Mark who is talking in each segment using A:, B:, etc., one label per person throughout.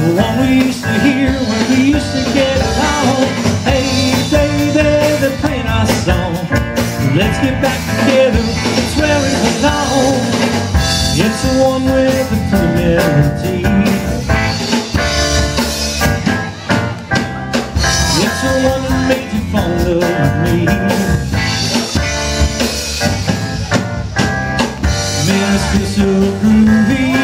A: The one we used to hear when we used to get along Hey baby, they're playing our song. Let's get back together, it's where we belong. It's the one with the pretty melody It's the one that made you fall in love with me. Man, so groovy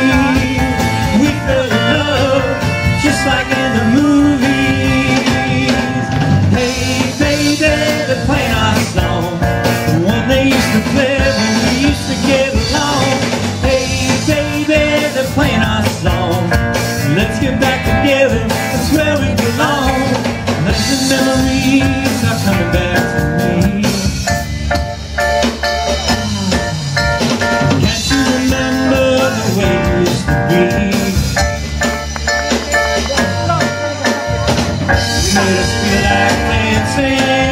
A: one they used to play when we used to get along. Hey baby, Let's get back together, that's where we belong. The memories are coming back to me. Can't you remember the way we used to be? Made us feel like dancing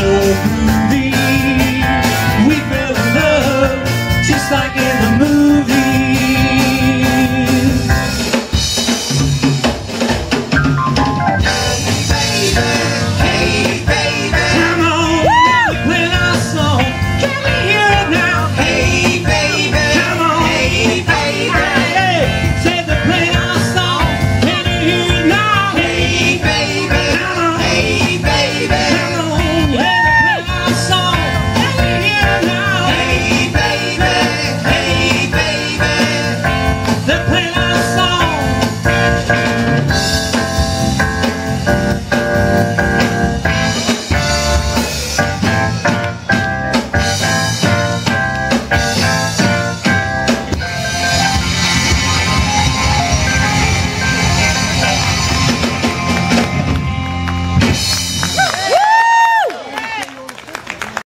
A: so groovy. We fell in love just like